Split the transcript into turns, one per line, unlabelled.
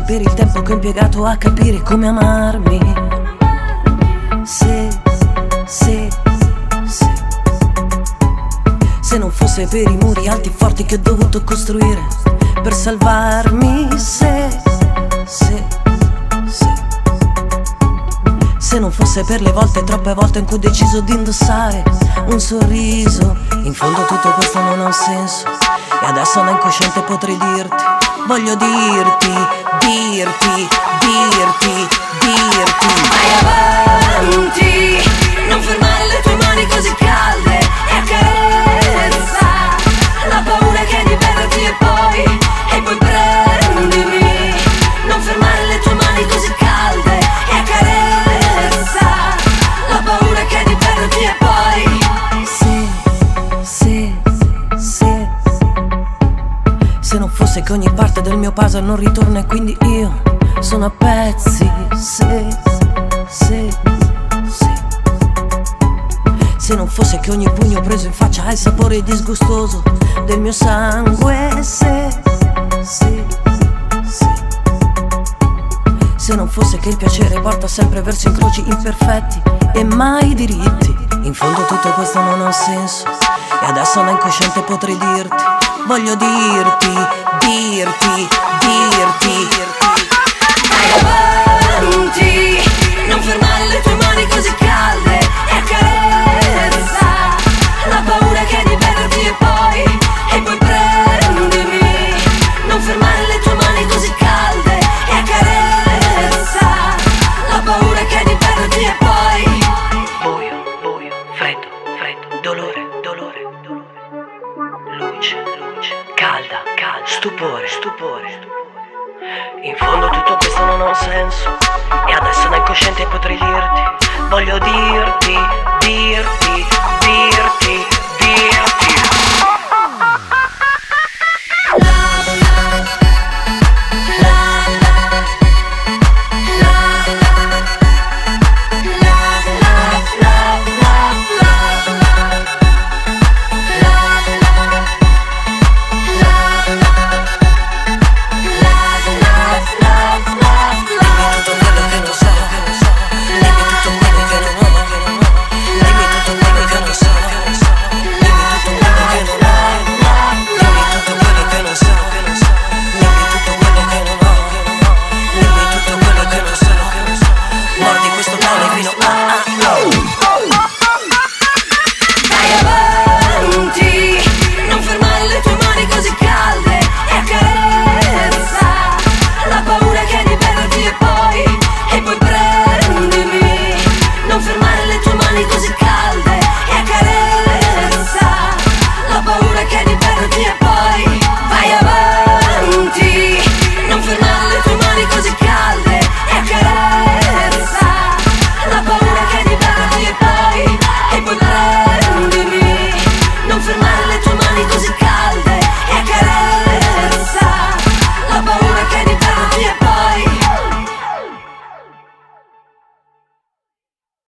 per il tempo che ho impiegato a capire come amarmi. Se, se, se. Se non fosse per i muri alti e forti che ho dovuto costruire per salvarmi. Se, se, se. Se non fosse per le volte, troppe volte in cui ho deciso di indossare un sorriso. In fondo tutto questo non ha un senso. E adesso da incosciente potrei dirti, voglio dirti, dirti, dirti, dirti.
Vai avanti, non
fosse che ogni parte del mio puzzle non ritorna e quindi io sono a pezzi. Se, se, se. Se non fosse che ogni pugno preso in faccia ha il sapore disgustoso del mio sangue. Se, se, se. Se non fosse che il piacere porta sempre verso incroci imperfetti e mai diritti. In fondo tutto questo non ha senso. E adesso da incosciente potrei dirti, voglio dirti, stupore, stupore. In fondo tutto questo non ha un senso. E adesso da incosciente potrei dirti, voglio dirti, because you